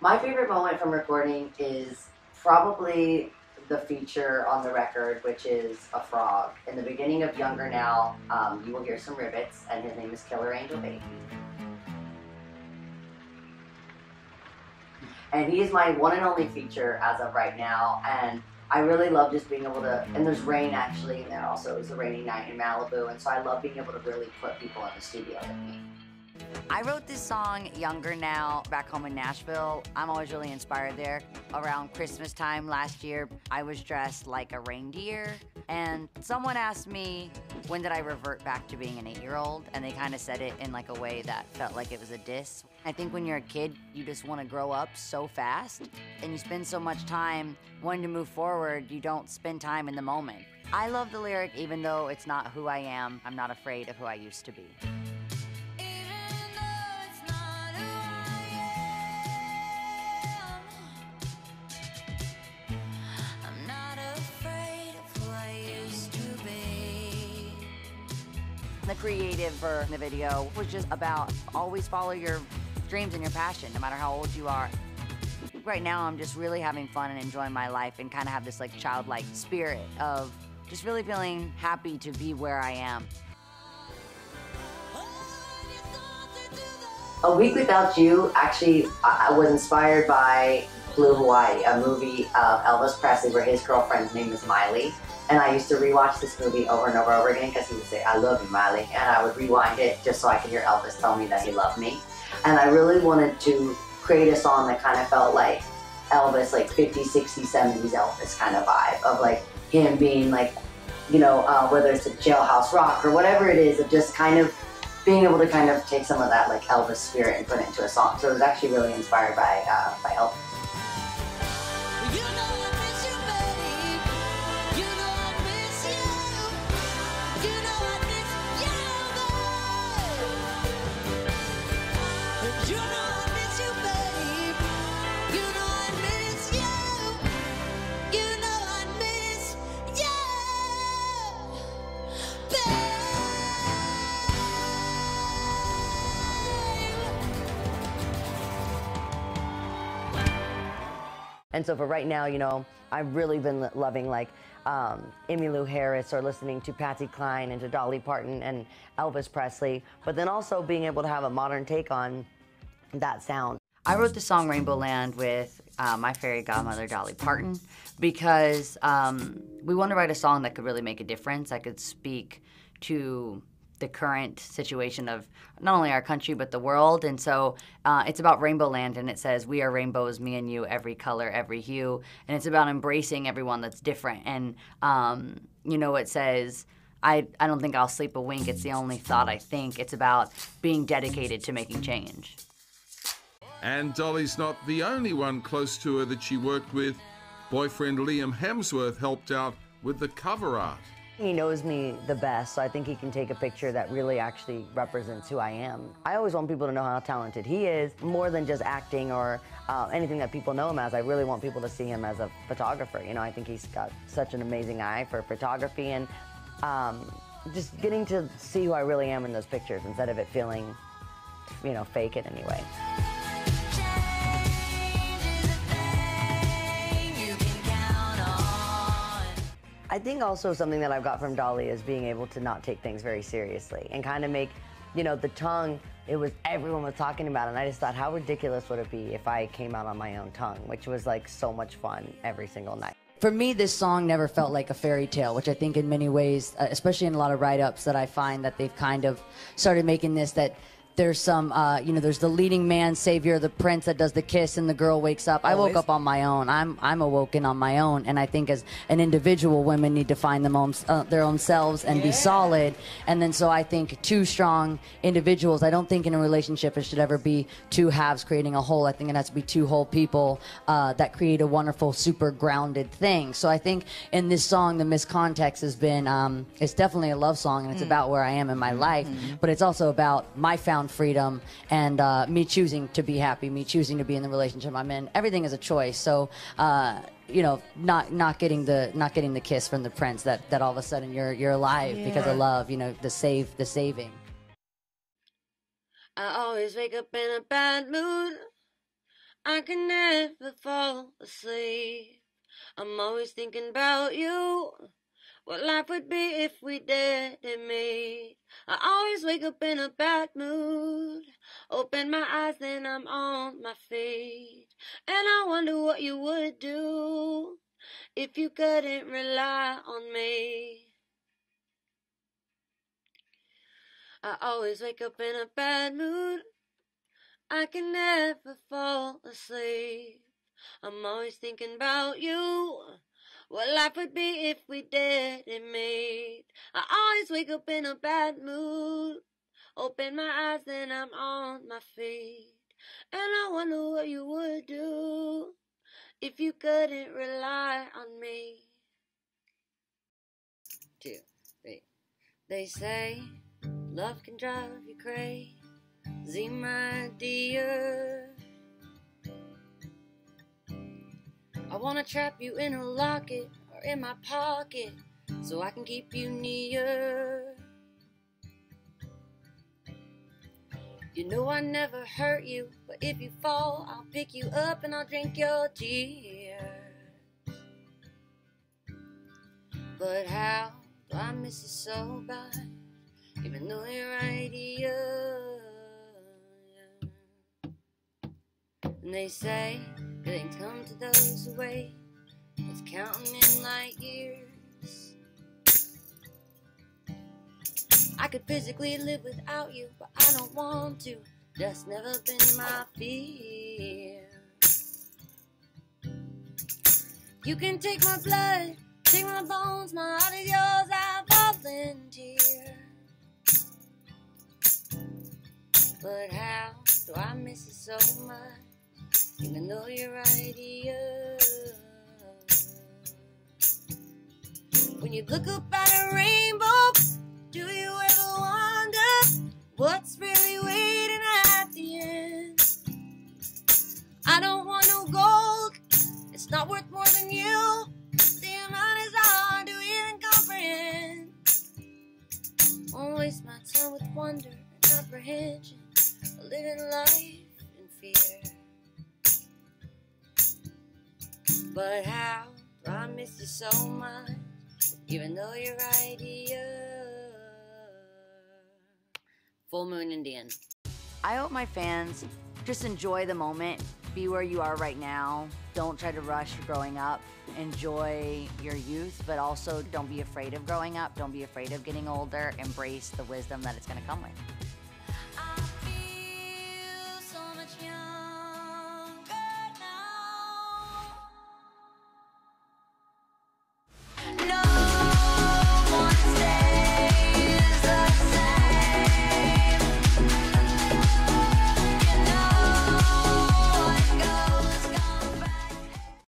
My favorite moment from recording is probably the feature on the record, which is a frog. In the beginning of Younger Now, um, you will hear some rivets, and his name is Killer Angel Baby. And he is my one and only feature as of right now, and I really love just being able to, and there's rain actually in there also. It was a rainy night in Malibu, and so I love being able to really put people in the studio with me. I wrote this song younger now back home in Nashville. I'm always really inspired there. Around Christmas time last year, I was dressed like a reindeer. And someone asked me, when did I revert back to being an eight year old? And they kind of said it in like a way that felt like it was a diss. I think when you're a kid, you just want to grow up so fast and you spend so much time wanting to move forward, you don't spend time in the moment. I love the lyric even though it's not who I am. I'm not afraid of who I used to be. The creative for the video was just about always follow your dreams and your passion, no matter how old you are. Right now, I'm just really having fun and enjoying my life and kind of have this like childlike spirit of just really feeling happy to be where I am. A Week Without You actually I was inspired by Blue Hawaii, a movie of Elvis Presley where his girlfriend's name is Miley. And I used to rewatch this movie over and over and over again because he would say, I love you, Miley. And I would rewind it just so I could hear Elvis tell me that he loved me. And I really wanted to create a song that kind of felt like Elvis, like 50s, 60s, 70s Elvis kind of vibe of like him being like, you know, uh, whether it's a jailhouse rock or whatever it is, of just kind of being able to kind of take some of that like Elvis spirit and put it into a song. So it was actually really inspired by uh, by Elvis. And so for right now, you know, I've really been loving like um, Emmylou Harris or listening to Patsy Cline and to Dolly Parton and Elvis Presley, but then also being able to have a modern take on that sound. I wrote the song Rainbow Land with uh, my fairy godmother, Dolly Parton, because um, we wanted to write a song that could really make a difference, that could speak to the current situation of not only our country but the world. And so uh, it's about Rainbow Land, and it says, "We are rainbows, me and you, every color, every hue." And it's about embracing everyone that's different. And um, you know, it says. I, I don't think I'll sleep a wink. It's the only thought I think. It's about being dedicated to making change. And Dolly's not the only one close to her that she worked with. Boyfriend Liam Hemsworth helped out with the cover art. He knows me the best, so I think he can take a picture that really actually represents who I am. I always want people to know how talented he is, more than just acting or uh, anything that people know him as. I really want people to see him as a photographer. You know, I think he's got such an amazing eye for photography and um, just getting to see who I really am in those pictures instead of it feeling, you know, fake in any way. I think also something that I've got from Dolly is being able to not take things very seriously and kind of make, you know, the tongue, it was, everyone was talking about it. And I just thought, how ridiculous would it be if I came out on my own tongue, which was like so much fun every single night. For me, this song never felt like a fairy tale, which I think in many ways, uh, especially in a lot of write ups, that I find that they've kind of started making this that there's some, uh, you know, there's the leading man, savior, the prince that does the kiss, and the girl wakes up. I woke up on my own. I'm I'm awoken on my own, and I think as an individual, women need to find them own, uh, their own selves and yeah. be solid. And then so I think two strong individuals. I don't think in a relationship it should ever be two halves creating a whole. I think it has to be two whole people uh, that create a wonderful, super grounded thing. So I think in this song, the miscontext has been um, it's definitely a love song, and it's mm. about where I am in my mm-hmm. life, but it's also about my freedom and uh, me choosing to be happy, me choosing to be in the relationship I'm in. Everything is a choice. So. Uh, you know, not not getting the not getting the kiss from the prince that that all of a sudden you're you're alive yeah. because of love. You know, the save the saving. I always wake up in a bad mood. I can never fall asleep. I'm always thinking about you. What life would be if we didn't meet. I always wake up in a bad mood. Open my eyes, then I'm on my feet. And I wonder what you would do if you couldn't rely on me. I always wake up in a bad mood. I can never fall asleep. I'm always thinking about you. What life would be if we didn't meet. I always wake up in a bad mood. Open my eyes, then I'm on my feet. And I wonder what you would do if you couldn't rely on me. Two, three. They say love can drive you crazy, my dear. I wanna trap you in a locket or in my pocket so I can keep you near. You know I never hurt you, but if you fall, I'll pick you up and I'll drink your tears. But how do I miss you so bad, even though you're right here? And they say things come to those who. It's counting in light years. I could physically live without you, but I don't want to. That's never been my fear. You can take my blood, take my bones, my heart is yours, I volunteer. But how do I miss you so much? Even though you're right here. When you look up at a rainbow, do you ever wonder what's really waiting at the end? I don't want no gold, it's not worth more than you. The amount is hard to even comprehend. Won't waste my time with wonder and apprehension, living life in fear. But how I miss you so much, even though you're right here? Full Moon Indian. I hope my fans just enjoy the moment. Be where you are right now. Don't try to rush growing up. Enjoy your youth, but also don't be afraid of growing up. Don't be afraid of getting older. Embrace the wisdom that it's going to come with.